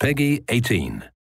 Peggy 18.